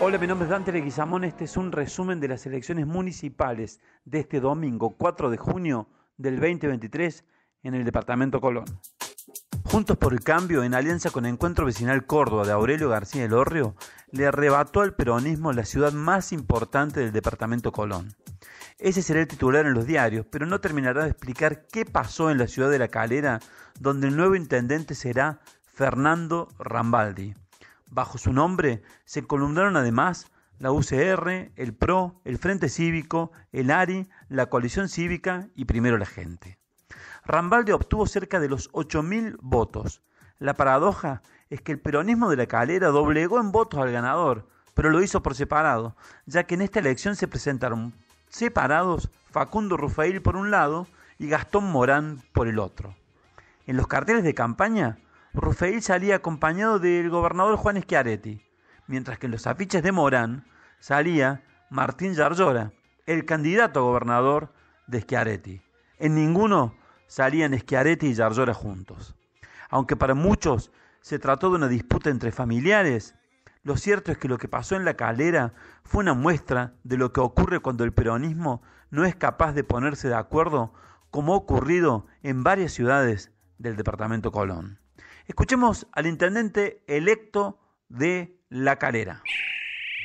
Hola, mi nombre es Dante Leguizamón. Este es un resumen de las elecciones municipales de este domingo 4 de junio del 2023 en el departamento Colón. Juntos por el Cambio, en alianza con Encuentro Vecinal Córdoba de Aurelio García del Orrio, le arrebató al peronismo la ciudad más importante del departamento Colón. Ese será el titular en los diarios, pero no terminará de explicar qué pasó en la ciudad de La Calera, donde el nuevo intendente será Fernando Rambaldi. Bajo su nombre se columnaron además la UCR, el PRO, el Frente Cívico, el ARI, la Coalición Cívica y Primero la Gente. Rambaldi obtuvo cerca de los 8.000 votos. La paradoja es que el peronismo de la calera doblegó en votos al ganador, pero lo hizo por separado, ya que en esta elección se presentaron separados Facundo Rufail por un lado y Gastón Morán por el otro. En los carteles de campaña, Rufail salía acompañado del gobernador Juan Schiaretti, mientras que en los afiches de Morán salía Martín Yarlora, el candidato a gobernador de Schiaretti. En ninguno salían Schiaretti y Yarlora juntos. Aunque para muchos se trató de una disputa entre familiares, lo cierto es que lo que pasó en la calera fue una muestra de lo que ocurre cuando el peronismo no es capaz de ponerse de acuerdo, como ha ocurrido en varias ciudades del departamento Colón. Escuchemos al intendente electo de La Calera.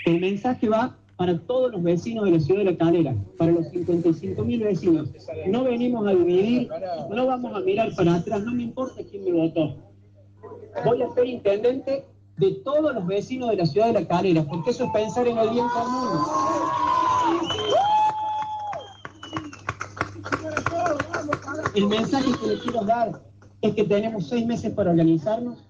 El mensaje va para todos los vecinos de la ciudad de La Calera, para los 55 mil vecinos. No venimos a dividir, no vamos a mirar para atrás, no me importa quién me votó. Voy a ser intendente de todos los vecinos de la ciudad de La Calera, porque eso es pensar en el bien común. El mensaje que le quiero dar es que tenemos seis meses para organizarnos,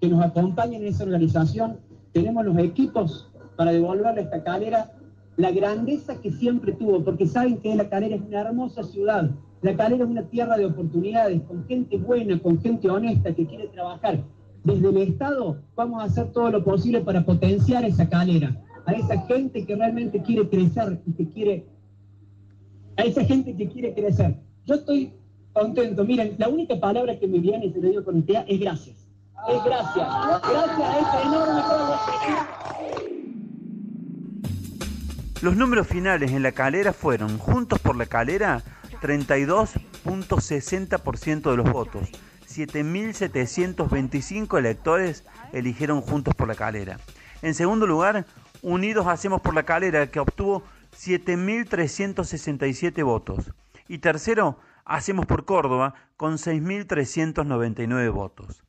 que nos acompañen en esa organización, tenemos los equipos para devolverle a esta calera la grandeza que siempre tuvo, porque saben que la calera es una hermosa ciudad, la calera es una tierra de oportunidades, con gente buena, con gente honesta que quiere trabajar. Desde el Estado vamos a hacer todo lo posible para potenciar esa calera, a esa gente que realmente quiere crecer y que quiere, a esa gente que quiere crecer. Yo estoy contento. Miren, la única palabra que me viene, se lo digo con usted, es gracias. Es gracias. Gracias a esta enorme Los números finales en la calera fueron, juntos por la calera, 32.60% de los votos. 7.725 electores eligieron Juntos por la Calera. En segundo lugar, Unidos Hacemos por la Calera, que obtuvo 7.367 votos. Y tercero, Hacemos por Córdoba con 6.399 votos.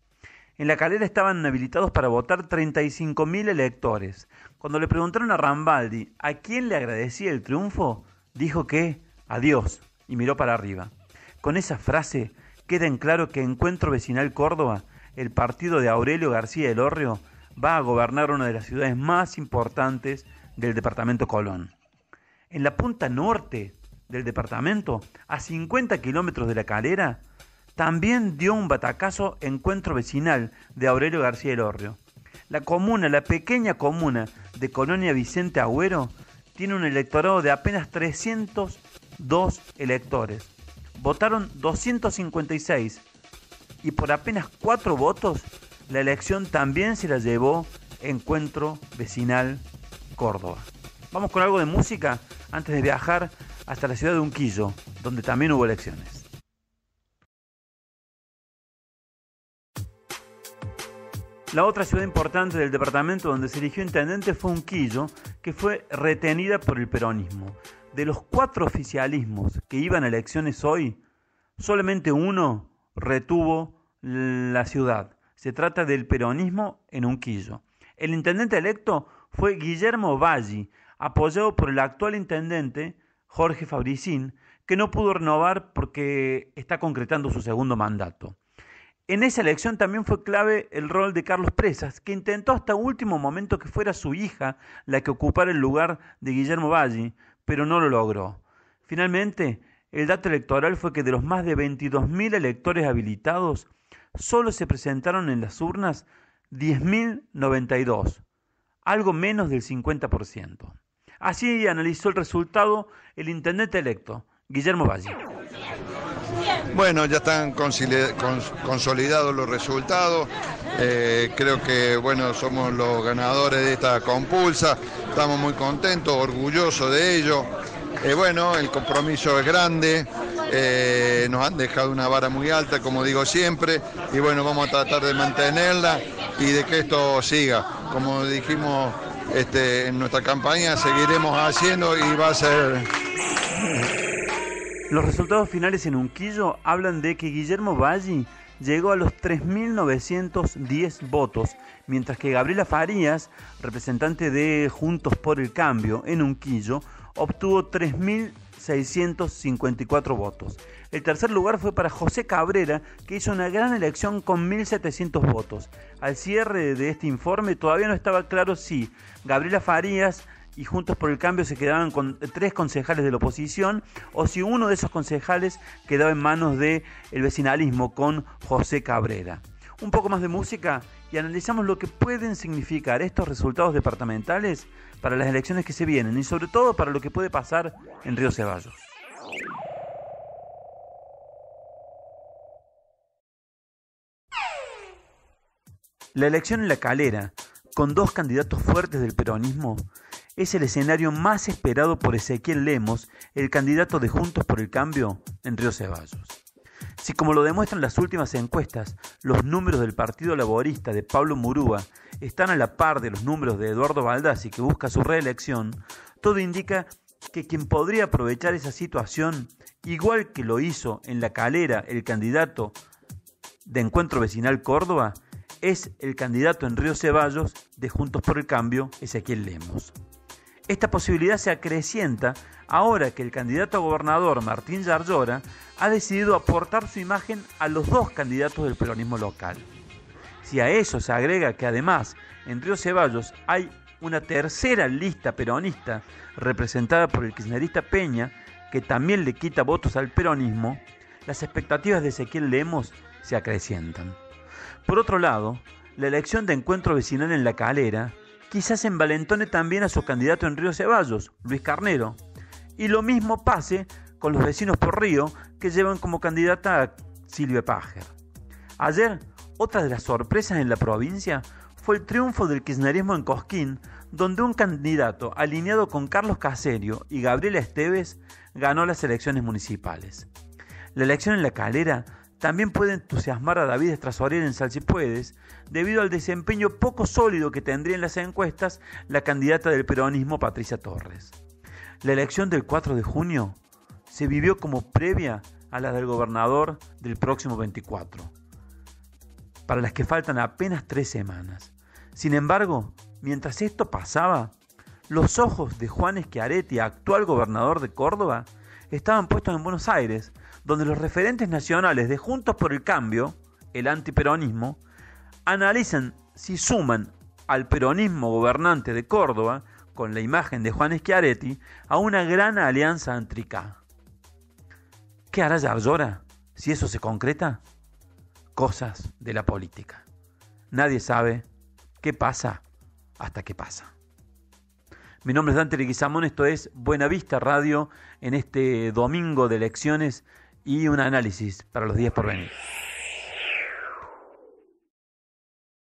En la calera estaban habilitados para votar 35.000 electores. Cuando le preguntaron a Rambaldi a quién le agradecía el triunfo, dijo que a Dios y miró para arriba. Con esa frase queda en claro que Encuentro Vecinal Córdoba, el partido de Aurelio García del Orrio, va a gobernar una de las ciudades más importantes del departamento Colón. En la punta norte del departamento, a 50 kilómetros de la calera, también dio un batacazo encuentro vecinal de Aurelio García del Orrio. La comuna, la pequeña comuna de Colonia Vicente Agüero, tiene un electorado de apenas 302 electores. Votaron 256 y por apenas 4 votos la elección también se la llevó Encuentro Vecinal Córdoba. Vamos con algo de música antes de viajar hasta la ciudad de Unquillo, donde también hubo elecciones. La otra ciudad importante del departamento donde se eligió intendente fue Unquillo, que fue retenida por el peronismo. De los cuatro oficialismos que iban a elecciones hoy, solamente uno retuvo la ciudad. Se trata del peronismo en Unquillo. El intendente electo fue Guillermo Valli, apoyado por el actual intendente Jorge Fabricín, que no pudo renovar porque está concretando su segundo mandato. En esa elección también fue clave el rol de Carlos Presas, que intentó hasta último momento que fuera su hija la que ocupara el lugar de Guillermo Valli, pero no lo logró. Finalmente, el dato electoral fue que de los más de 22.000 electores habilitados, solo se presentaron en las urnas 10.092, algo menos del 50%. Así analizó el resultado el intendente electo, Guillermo Valle. Bueno, ya están consolidados los resultados. Eh, creo que bueno, somos los ganadores de esta compulsa. Estamos muy contentos, orgullosos de ello. Eh, bueno, el compromiso es grande. Eh, nos han dejado una vara muy alta, como digo siempre, y bueno, vamos a tratar de mantenerla y de que esto siga. Como dijimos este, en nuestra campaña, seguiremos haciendo y va a ser los resultados finales en Unquillo hablan de que Guillermo Valli llegó a los 3.910 votos, mientras que Gabriela Farías, representante de Juntos por el Cambio en Unquillo, obtuvo 3.654 votos. El tercer lugar fue para José Cabrera, que hizo una gran elección con 1.700 votos. Al cierre de este informe todavía no estaba claro si Gabriela Farías y Juntos por el Cambio se quedaban con tres concejales de la oposición o si uno de esos concejales quedaba en manos del el vecinalismo con José Cabrera. Un poco más de música y analizamos lo que pueden significar estos resultados departamentales para las elecciones que se vienen y sobre todo para lo que puede pasar en Río Ceballos. La elección en la calera, con dos candidatos fuertes del peronismo, es el escenario más esperado por Ezequiel Lemos, el candidato de Juntos por el Cambio en Río Ceballos. Si como lo demuestran las últimas encuestas, los números del Partido Laborista de Pablo Murúa están a la par de los números de Eduardo Baldassi que busca su reelección, todo indica que quien podría aprovechar esa situación, igual que lo hizo en la calera el candidato de Encuentro Vecinal Córdoba, es el candidato en Río Ceballos de Juntos por el Cambio, Ezequiel Lemos. Esta posibilidad se acrecienta ahora que el candidato a gobernador Martín Yarlora ha decidido aportar su imagen a los dos candidatos del peronismo local. Si a eso se agrega que además en Río Ceballos hay una tercera lista peronista representada por el kirchnerista Peña, que también le quita votos al peronismo, las expectativas de Ezequiel Lemos se acrecientan. Por otro lado, la elección de encuentro vecinal en La Calera quizás envalentone también a su candidato en Río Ceballos, Luis Carnero. Y lo mismo pase con los vecinos por Río que llevan como candidata a Silvia Pajer. Ayer, otra de las sorpresas en la provincia fue el triunfo del kirchnerismo en Cosquín, donde un candidato alineado con Carlos Caserio y Gabriela Esteves ganó las elecciones municipales. La elección en la calera también puede entusiasmar a David Estrasoriel en Salchipuedes, debido al desempeño poco sólido que tendría en las encuestas la candidata del peronismo Patricia Torres. La elección del 4 de junio se vivió como previa a la del gobernador del próximo 24, para las que faltan apenas tres semanas. Sin embargo, mientras esto pasaba, los ojos de Juan Schiaretti, actual gobernador de Córdoba, estaban puestos en Buenos Aires, donde los referentes nacionales de Juntos por el Cambio, el antiperonismo, analizan si suman al peronismo gobernante de Córdoba, con la imagen de Juan Schiaretti, a una gran alianza antricá. ¿Qué hará Yarlora si eso se concreta? Cosas de la política. Nadie sabe qué pasa hasta que pasa. Mi nombre es Dante Leguizamón, esto es Buena Vista Radio en este domingo de elecciones y un análisis para los días por venir.